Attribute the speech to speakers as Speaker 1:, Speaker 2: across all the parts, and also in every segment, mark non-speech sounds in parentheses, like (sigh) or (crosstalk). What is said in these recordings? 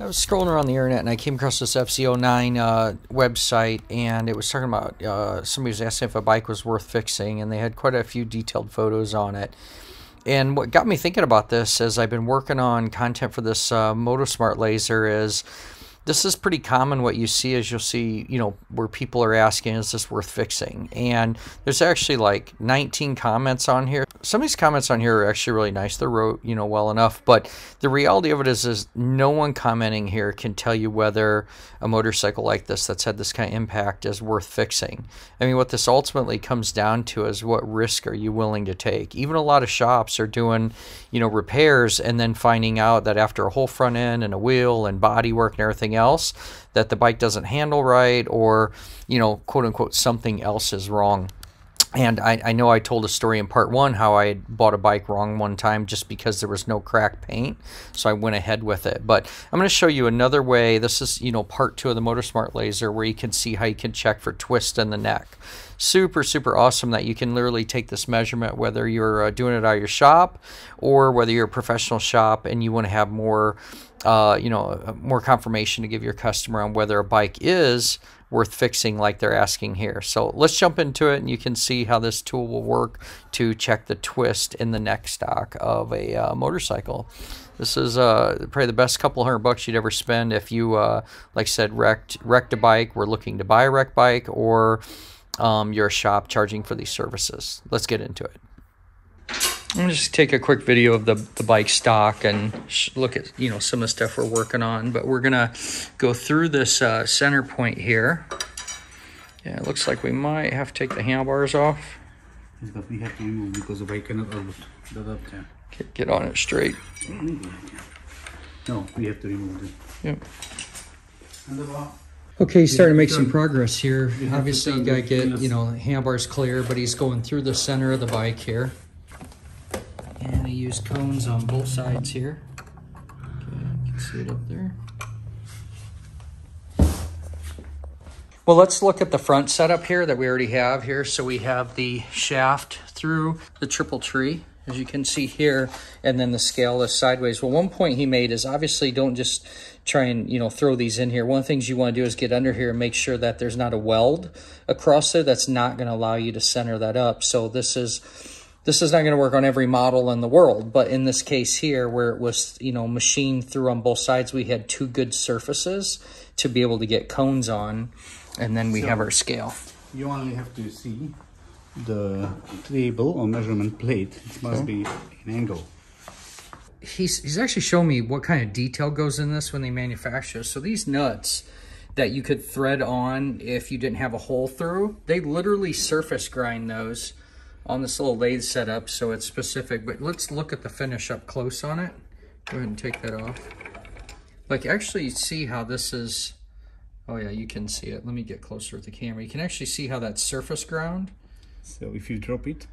Speaker 1: I was scrolling around the internet and I came across this FZ09 uh, website and it was talking about uh, somebody was asking if a bike was worth fixing and they had quite a few detailed photos on it. And what got me thinking about this as I've been working on content for this uh, Motosmart laser is this is pretty common. What you see is you'll see, you know, where people are asking, is this worth fixing? And there's actually like 19 comments on here. Some of these comments on here are actually really nice. They're wrote, you know, well enough. But the reality of it is, is no one commenting here can tell you whether a motorcycle like this that's had this kind of impact is worth fixing. I mean, what this ultimately comes down to is what risk are you willing to take? Even a lot of shops are doing, you know, repairs and then finding out that after a whole front end and a wheel and body work and everything something else, that the bike doesn't handle right, or, you know, quote unquote, something else is wrong. And I, I know I told a story in part one how I had bought a bike wrong one time just because there was no crack paint. So I went ahead with it. But I'm going to show you another way. This is, you know, part two of the Motosmart laser where you can see how you can check for twist in the neck. Super, super awesome that you can literally take this measurement whether you're uh, doing it out of your shop or whether you're a professional shop and you want to have more uh, you know, more confirmation to give your customer on whether a bike is worth fixing like they're asking here. So let's jump into it and you can see how this tool will work to check the twist in the neck stock of a uh, motorcycle. This is uh, probably the best couple hundred bucks you'd ever spend if you, uh, like I said, wrecked, wrecked a bike, were looking to buy a wrecked bike, or um, you're shop charging for these services. Let's get into it. I'm just take a quick video of the, the bike stock and look at you know some of the stuff we're working on. But we're gonna go through this uh, center point here. Yeah, it looks like we might have to take the handlebars off.
Speaker 2: But we have to remove because the bike cannot hold that up there.
Speaker 1: Get, get on it straight.
Speaker 2: No, we have to remove it.
Speaker 1: Yep. Okay, he's starting to make some progress here. Obviously, you gotta get, you know, handlebars clear, but he's going through the center of the bike here. Use cones on both sides here. Okay, you can see it up there. Well, let's look at the front setup here that we already have here. So we have the shaft through the triple tree, as you can see here, and then the scale is sideways. Well, one point he made is obviously don't just try and, you know, throw these in here. One of the things you want to do is get under here and make sure that there's not a weld across there that's not going to allow you to center that up. So this is this is not going to work on every model in the world, but in this case here, where it was, you know, machined through on both sides, we had two good surfaces to be able to get cones on, and then we so have our scale.
Speaker 2: You only have to see the table or measurement plate. It must okay. be an angle.
Speaker 1: He's, he's actually showing me what kind of detail goes in this when they manufacture. So these nuts that you could thread on if you didn't have a hole through, they literally surface grind those on this little lathe setup so it's specific, but let's look at the finish up close on it. Go ahead and take that off. Like actually see how this is, oh yeah, you can see it. Let me get closer with the camera. You can actually see how that surface ground.
Speaker 2: So if you drop it,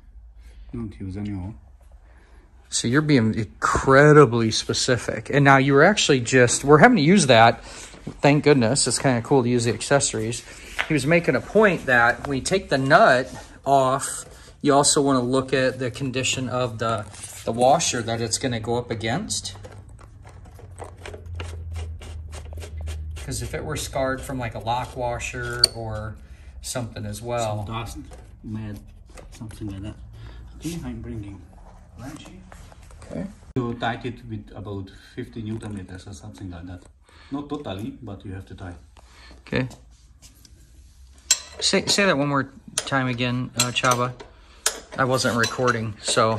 Speaker 2: don't use any oil.
Speaker 1: So you're being incredibly specific. And now you were actually just, we're having to use that. Thank goodness. It's kind of cool to use the accessories. He was making a point that when you take the nut off you also want to look at the condition of the, the washer that it's going to go up against. Because if it were scarred from like a lock washer or something as well.
Speaker 2: Some dust, mud, something like that. Okay, I'm bringing wrenchy. Okay. You tight it with about 50 newton meters or something like that. Not totally, but you have to tie.
Speaker 1: Okay. Say, say that one more time again, uh, Csaba. I wasn't recording. So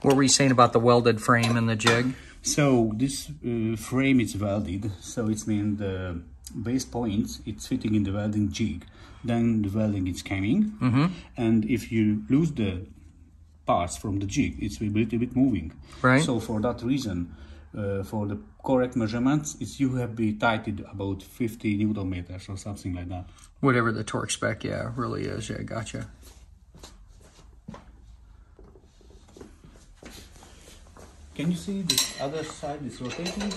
Speaker 1: what were you saying about the welded frame and the jig?
Speaker 2: So this uh, frame is welded. So it's means the base points, it's fitting in the welding jig. Then the welding is coming. Mm -hmm. And if you lose the parts from the jig, it's a little bit moving.
Speaker 1: Right.
Speaker 2: So for that reason, uh, for the correct measurements, it's you have be tightened about 50 newton meters or something like that.
Speaker 1: Whatever the torque spec, yeah, really is. Yeah, gotcha.
Speaker 2: Can you see this other side is rotating?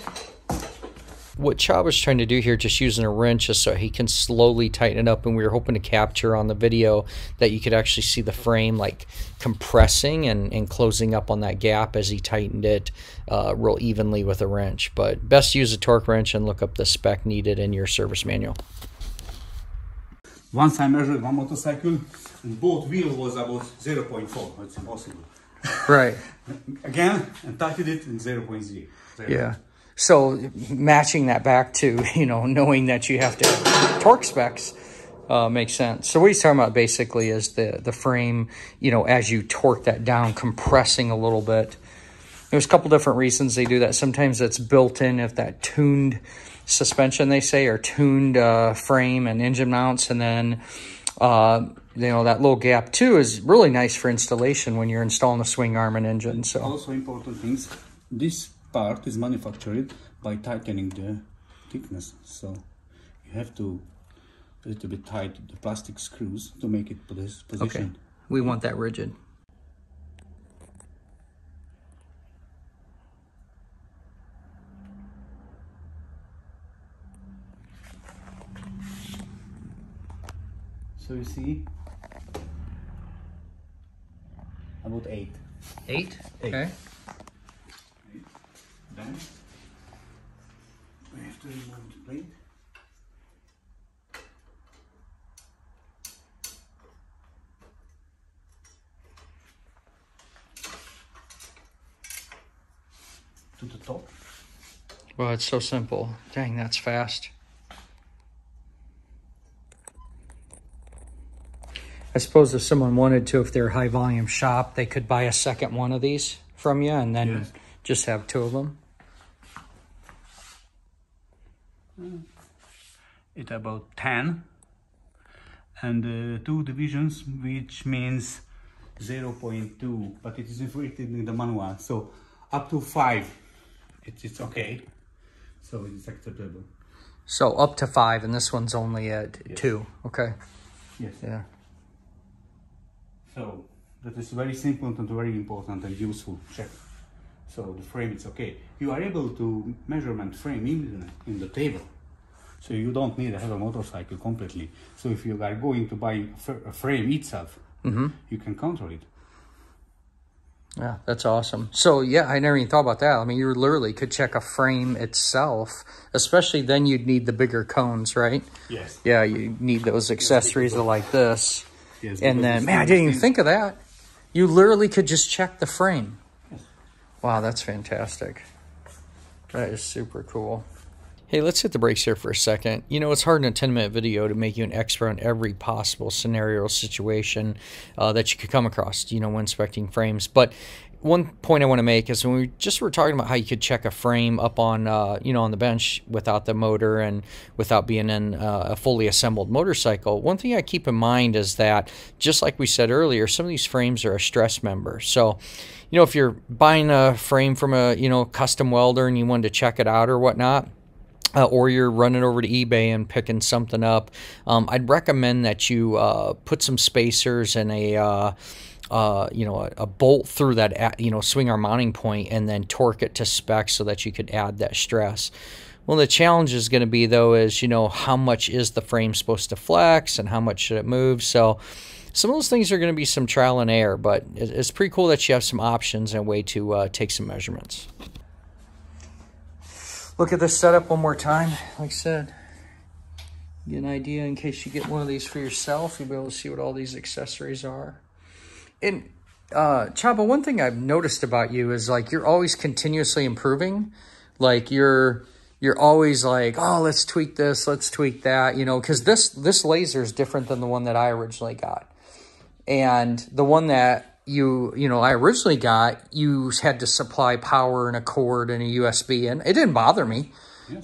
Speaker 1: what Chad was trying to do here, just using a wrench, is so he can slowly tighten it up. And we were hoping to capture on the video that you could actually see the frame like compressing and, and closing up on that gap as he tightened it uh, real evenly with a wrench. But best use a torque wrench and look up the spec needed in your service manual.
Speaker 2: Once I measured one motorcycle, and both wheel was about 0.4. It's impossible.
Speaker 1: Right.
Speaker 2: Again, and tightened it in 0.0.
Speaker 1: Yeah. So matching that back to, you know, knowing that you have to torque specs uh, makes sense. So what he's talking about basically is the, the frame, you know, as you torque that down, compressing a little bit. There's a couple different reasons they do that. Sometimes it's built in if that tuned suspension, they say, or tuned uh, frame and engine mounts. And then, uh, you know, that little gap too is really nice for installation when you're installing a swing arm and engine. So
Speaker 2: Also important things, this part is manufactured by tightening the thickness. So you have to a little bit tight the plastic screws to make it this
Speaker 1: okay, we want that rigid.
Speaker 2: So you see about eight.
Speaker 1: Eight?
Speaker 2: Eight.
Speaker 1: Okay.
Speaker 2: Then we have to remove the plate. To the top.
Speaker 1: Well, it's so simple. Dang, that's fast. I suppose if someone wanted to, if they're a high volume shop, they could buy a second one of these from you and then
Speaker 2: Yes.
Speaker 1: just have two of them.
Speaker 2: It's about 10 and uh, two divisions which means 0.2 but it is written in the manual so up to 5 it's, it's okay so it is acceptable
Speaker 1: So up to five, and this one's only at two. Okay.
Speaker 2: yes
Speaker 1: Yeah.
Speaker 2: So that is very simple and very important and useful check so the frame is okay you are able to measurement frame in, in the table so you don't need to have a motorcycle completely so if you are going to buy a fr- a frame itself mm-hmm. you can control it
Speaker 1: Yeah, that's awesome. So yeah, I never even thought about that. I mean, you literally could check a frame itself, especially then you'd need the bigger cones, right?
Speaker 2: yes
Speaker 1: Yeah, you need those accessories like this.
Speaker 2: Yes,
Speaker 1: And then, man, I didn't even think of that. You literally could just check the frame. Wow, that's fantastic. That is super cool. Hey, let's hit the brakes here for a second. You know, it's hard in a 10 minute video to make you an expert on every possible scenario or situation uh, that you could come across, you know, when inspecting frames. But one point I want to make is when we just were talking about how you could check a frame up on, uh, you know, on the bench without the motor and without being in uh, a fully assembled motorcycle. One thing I keep in mind is that, just like we said earlier, some of these frames are a stress member. So, you know, if you're buying a frame from a, you know, custom welder and you wanted to check it out or whatnot, uh, or you're running over to eBay and picking something up, um, I'd recommend that you uh, put some spacers and a uh, uh, you know a, a bolt through that you know swing arm mounting point and then torque it to spec so that you could add that stress. Well, the challenge is going to be though is you know how much is the frame supposed to flex and how much should it move. So some of those things are going to be some trial and error, but it's pretty cool that you have some options and a way to uh, take some measurements. Look at this setup one more time. Like I said, get an idea in case you get one of these for yourself. You'll be able to see what all these accessories are. And uh, Csaba, one thing I've noticed about you is like you're always continuously improving. Like you're you're always like, oh, let's tweak this, let's tweak that. You know, because this this laser is different than the one that I originally got and the one that you you know I originally got, you had to supply power and a cord and a USB, and it didn't bother me.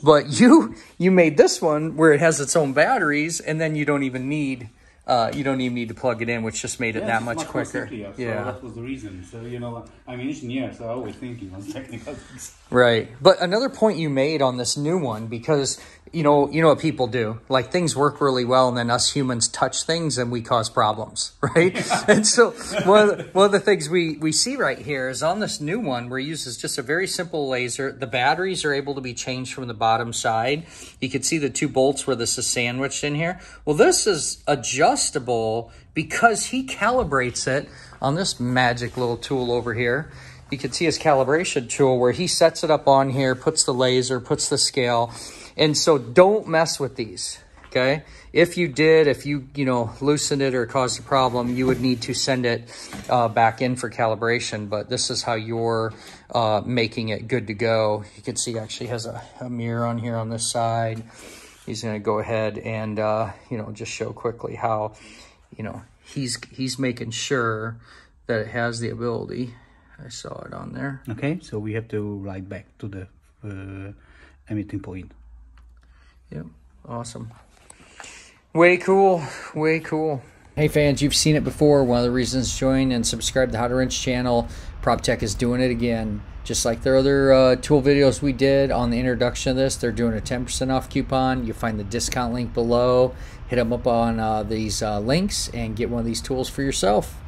Speaker 1: But you you made this one where it has its own batteries, and then you don't even need uh, you don't even need to plug it in, which just made it
Speaker 2: Yes,
Speaker 1: that
Speaker 2: it's
Speaker 1: much quicker.
Speaker 2: simpler, So
Speaker 1: yeah.
Speaker 2: that was the reason. So you know, I'm an engineer, so I always thinking (laughs) on technical things.
Speaker 1: Right. But another point you made on this new one, because you know, you know what people do. Like things work really well, and then us humans touch things, and we cause problems, (laughs) right? (laughs) and so one of, the, one of the things we we see right here is on this new one, where it uses just a very simple laser. The batteries are able to be changed from the bottom side. You can see the two bolts where this is sandwiched in here. Well, this is adjustable because he calibrates it on this magic little tool over here you can see his calibration tool where he sets it up on here, puts the laser, puts the scale, and so don't mess with these, okay? If you did, if you, you know, loosened it or caused a problem, you would need to send it uh, back in for calibration. But this is how you're uh, making it good to go. You can see actually has a, a mirror on here on this side. He's going to go ahead and, uh, you know, just show quickly how, you know, he's, he's making sure that it has the ability. I saw it on there.
Speaker 2: Okay, so we have to write back to the uh, emitting point.
Speaker 1: Yep. Awesome. Way cool. Way cool. Hey fans, you've seen it before. One of the reasons to join and subscribe to the How to Wrench channel. PropTech is doing it again. Just like their other uh, tool videos we did on the introduction of this, they're doing a 10% off coupon. You find the discount link below. Hit them up on uh, these uh, links and get one of these tools for yourself.